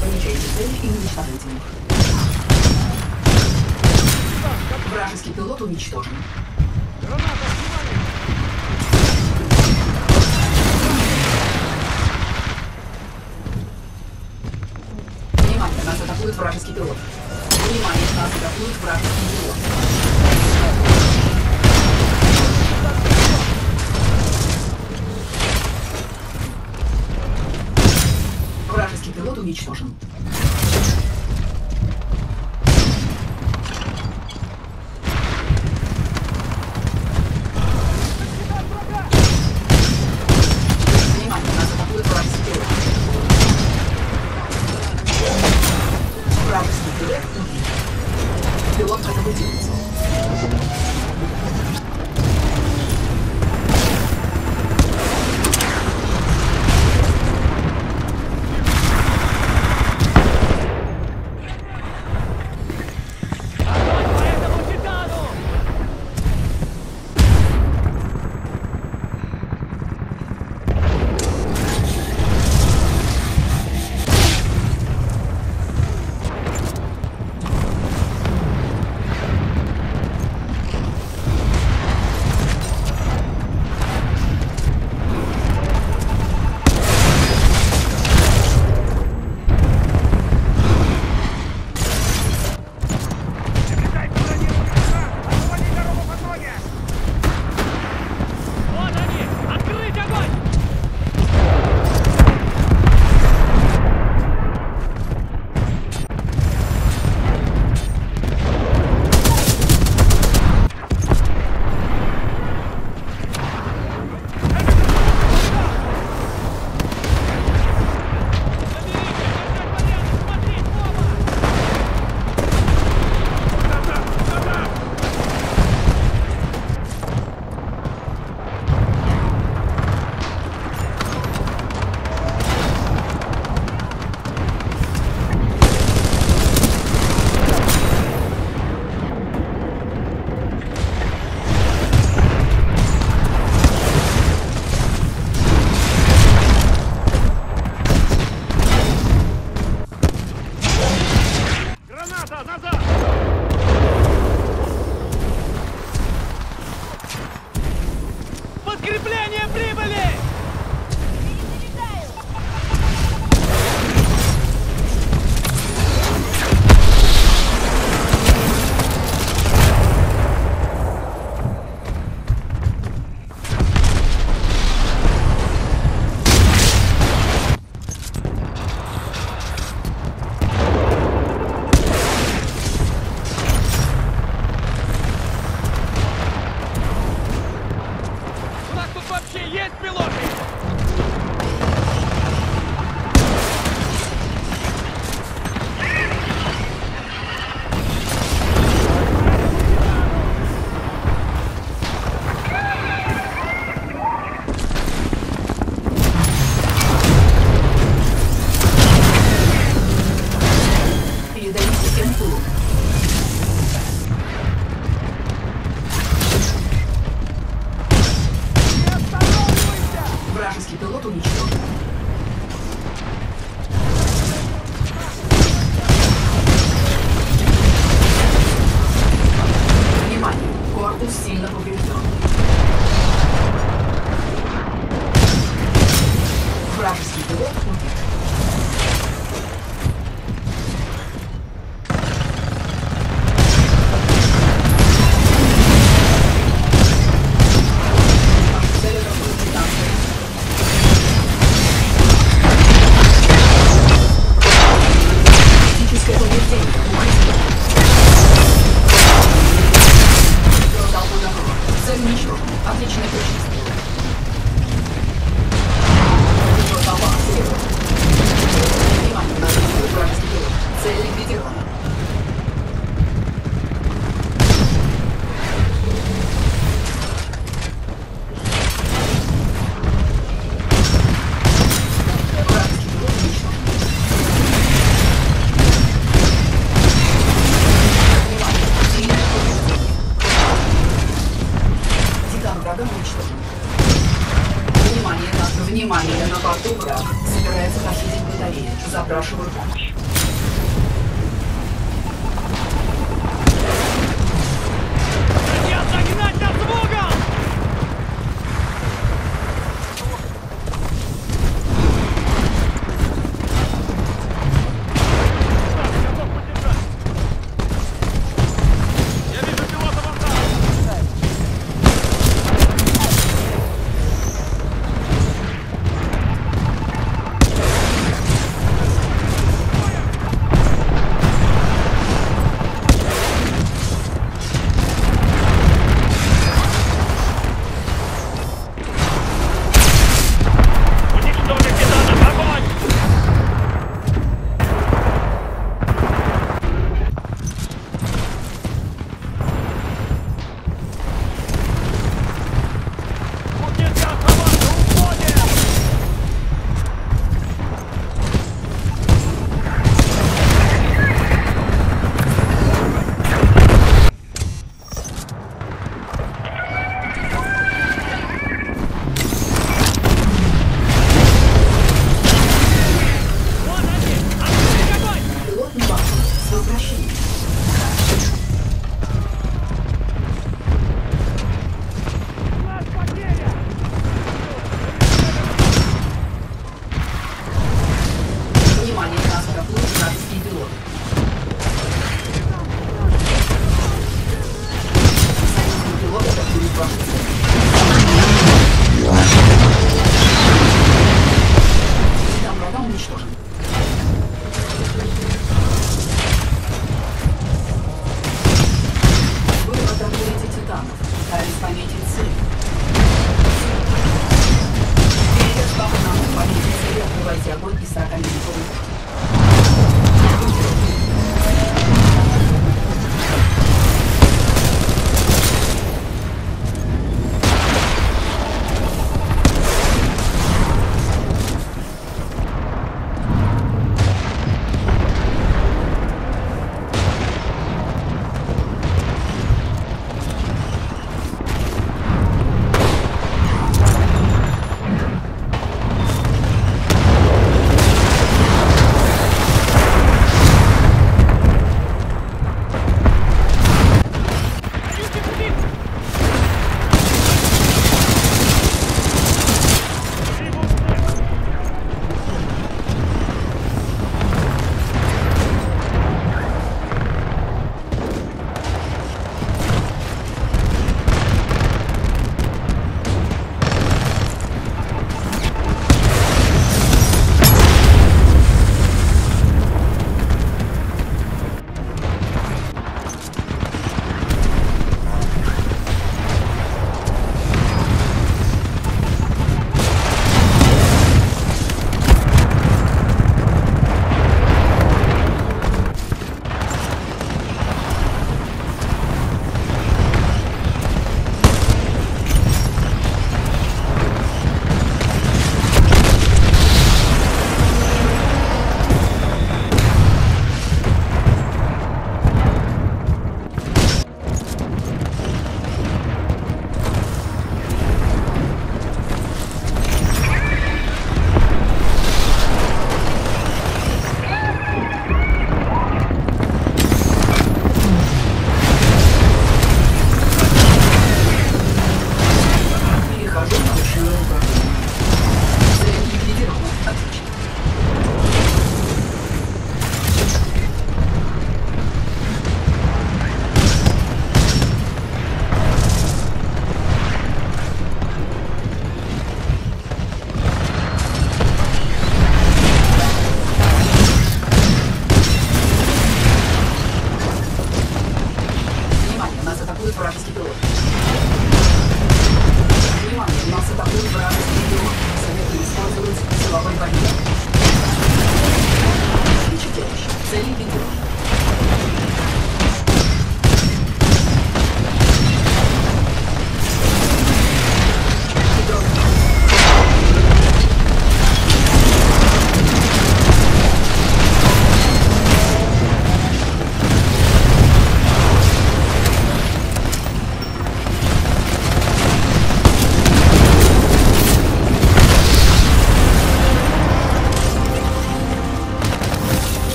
Помечайте цель и уничтожайте их. Вражеский пилот уничтожен. Граната! атакует вражеский пилот. Внимание, нас атакует вражеский пилот. уничтожен. Пилот готовы делиться. Продолжение следует...